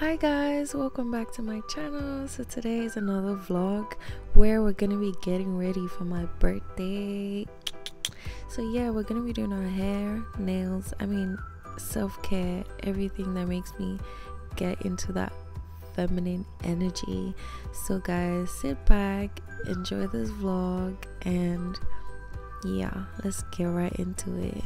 Hi guys, welcome back to my channel. So today is another vlog where we're gonna be getting ready for my birthday. So yeah, we're gonna be doing our hair, nails, I mean self-care, everything that makes me get into that feminine energy. So guys, sit back, enjoy this vlog and yeah, let's get right into it.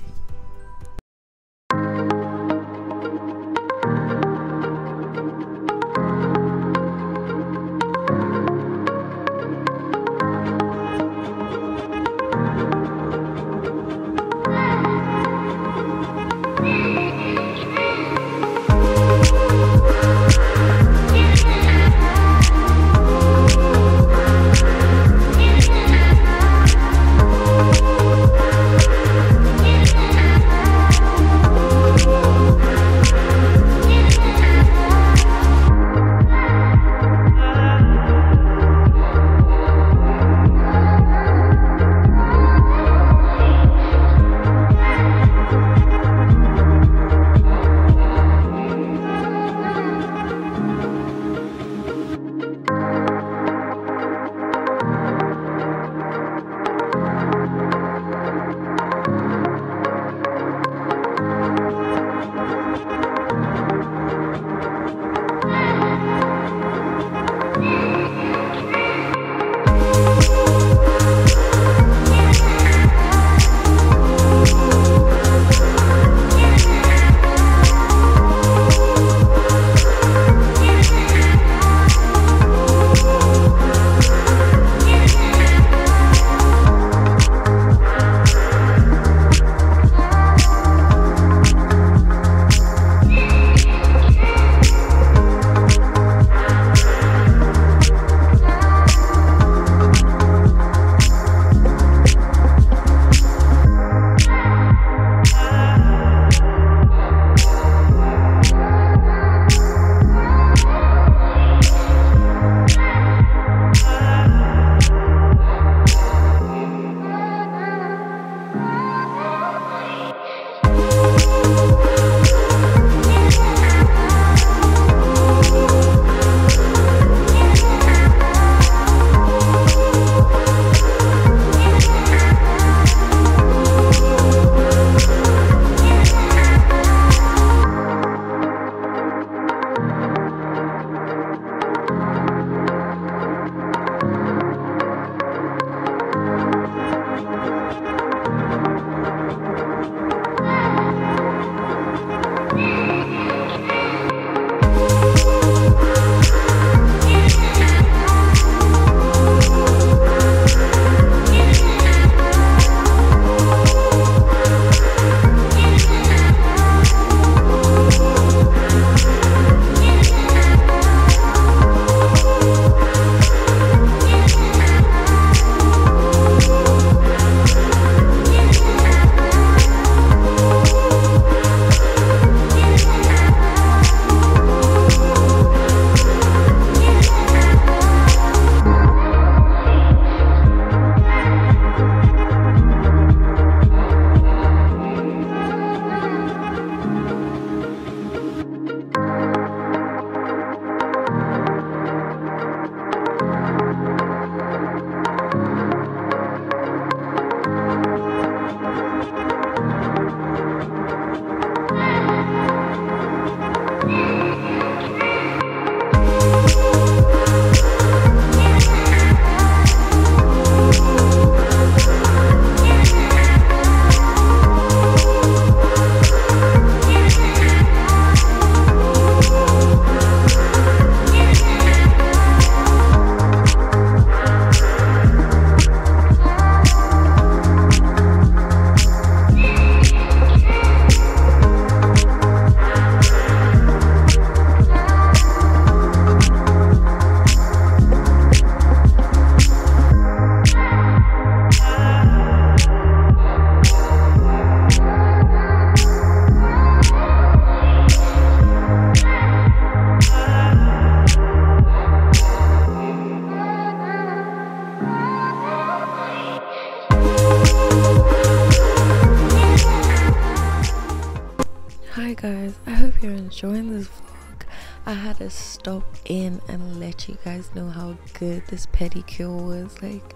Guys, I hope you're enjoying this vlog. I had to stop in and let you guys know how good this pedicure was. Like,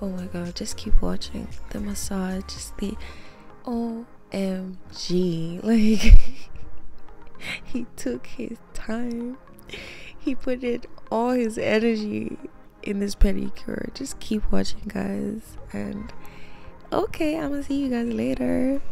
oh my god, just keep watching. The massage, just the OMG. Like, he took his time, he put in all his energy in this pedicure. Just keep watching, guys. And okay, I'm gonna see you guys later.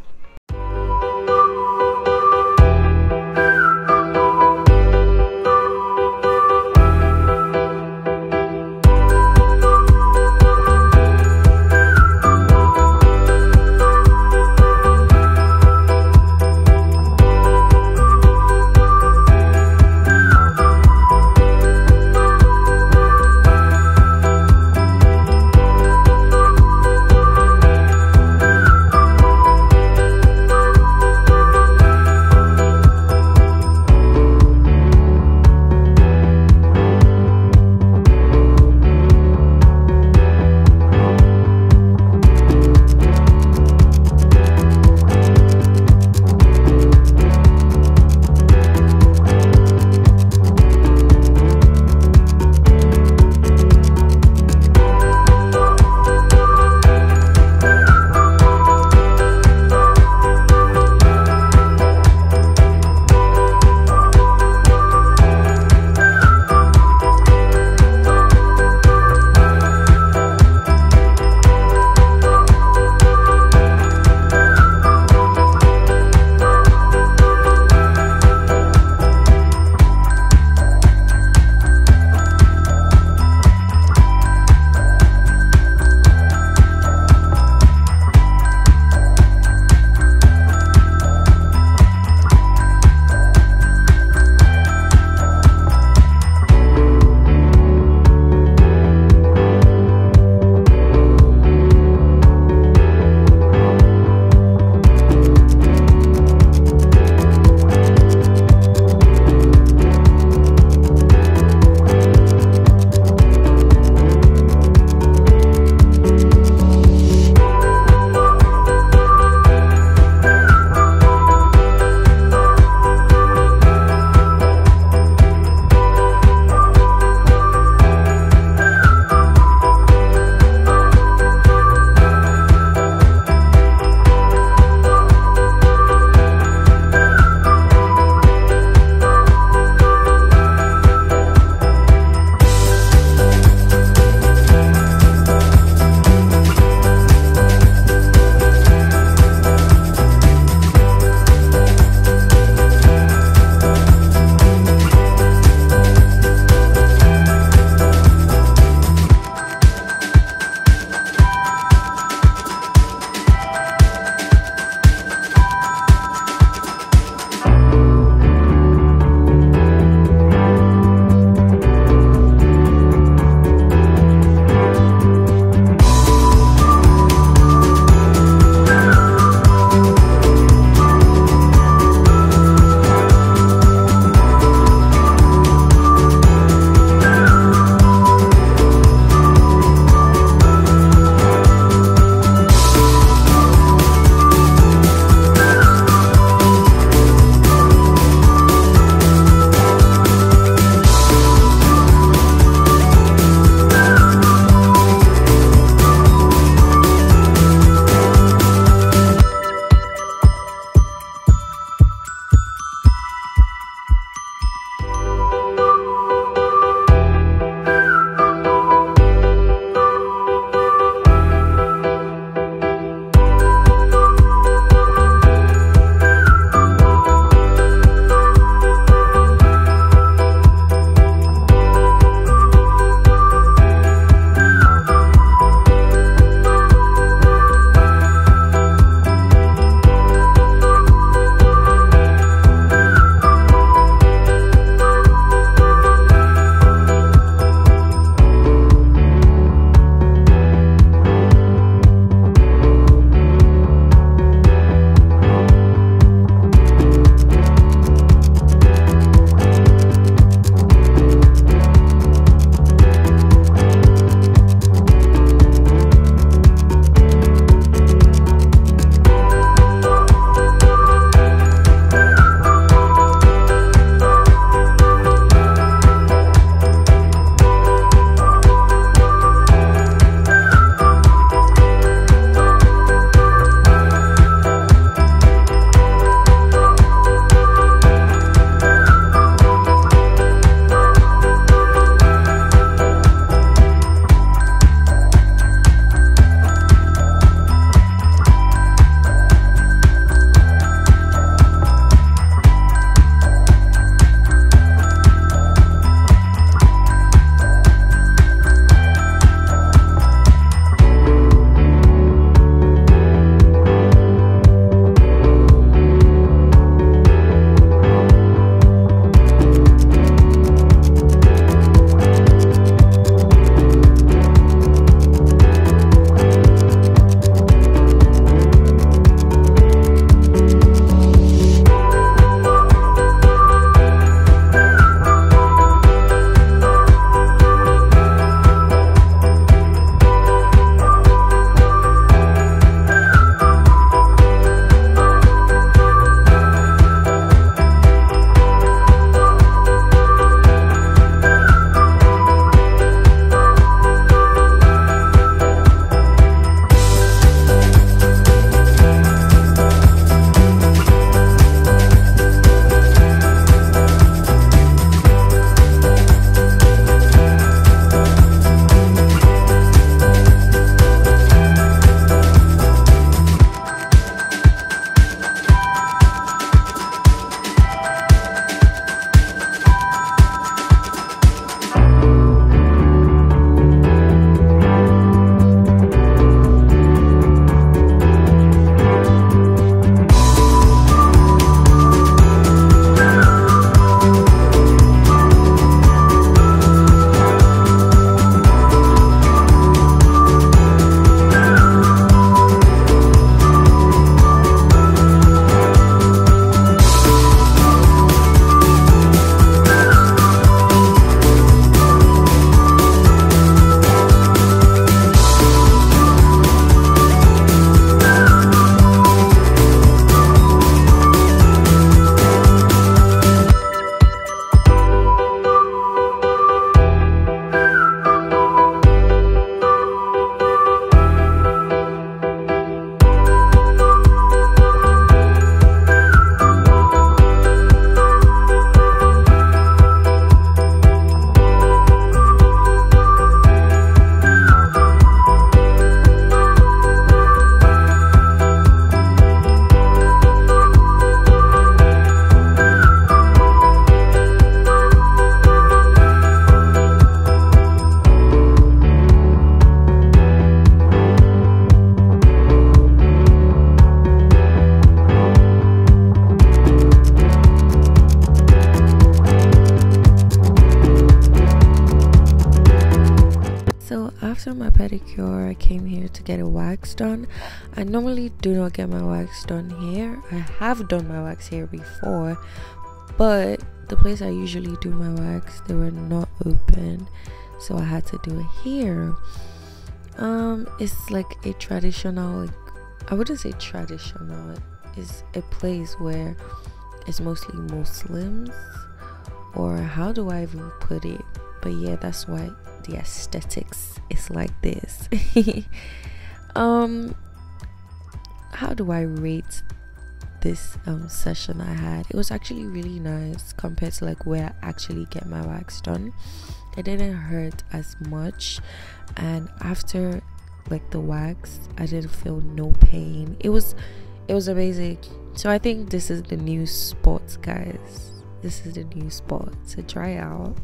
After my pedicure, I came here to get a wax done. I normally do not get my wax done here. I have done my wax here before, but the place I usually do my wax, they were not open, so I had to do it here. Um, it's like a traditional, like, I wouldn't say traditional. It's a place where it's mostly Muslims, or how do I even put it? But yeah, that's why the aesthetics is like this. um, how do I rate this um, session I had? It was actually really nice compared to like where I actually get my wax done. It didn't hurt as much, and after like the wax, I didn't feel no pain. It was it was amazing. So I think this is the new spot, guys. This is the new spot. to try out.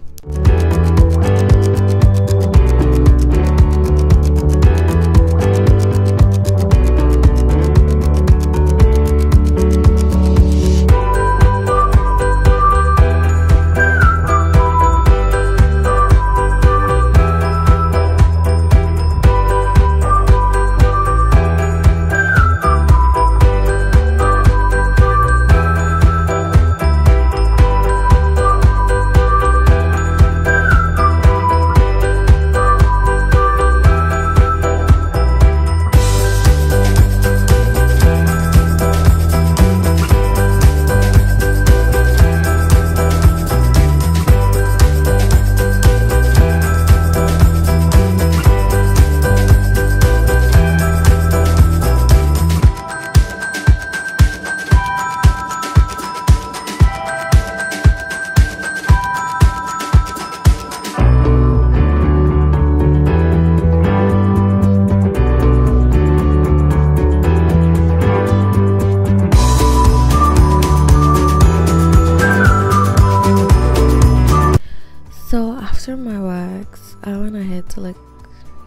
After my wax, I went ahead to like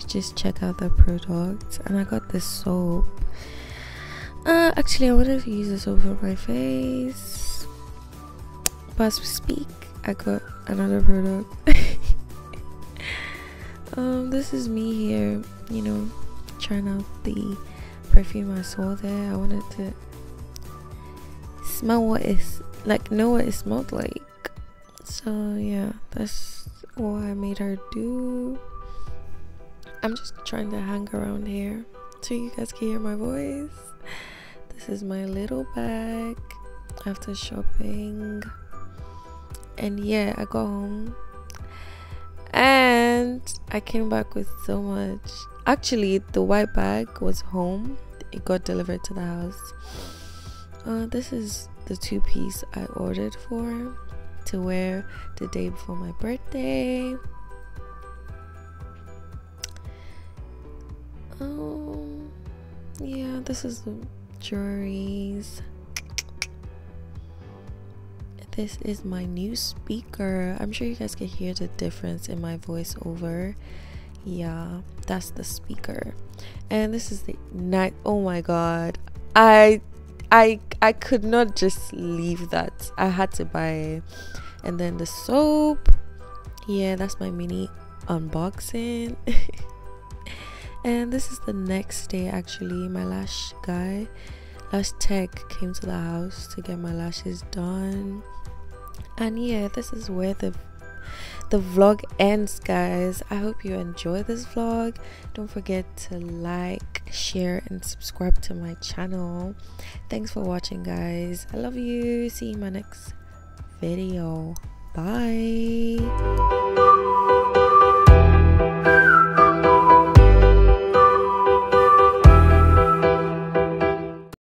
just check out the product and I got this soap. Uh, actually, I wanted to use this soap for my face, but as we speak, I got another product. um, this is me here, you know, trying out the perfume I saw there. I wanted to smell what it's like, know what it smelled like. So yeah, that's what I made her do. I'm just trying to hang around here so you guys can hear my voice. This is my little bag after shopping. And yeah, I got home and I came back with so much. Actually, the white bag was home, it got delivered to the house. Uh, this is the two piece I ordered for to wear the day before my birthday. Oh, yeah, this is the jewelries. This is my new speaker. I'm sure you guys can hear the difference in my voiceover. Yeah, that's the speaker. And this is the night. Oh my god. I I I could not just leave that. I had to buy And then the soap. Yeah, that's my mini unboxing. and this is the next day actually. My lash guy, lash tech came to the house to get my lashes done. And yeah, this is where the the vlog ends guys i hope you enjoy this vlog don't forget to like share and subscribe to my channel. Thanks for watching guys. I love you. See you in my next video. Bye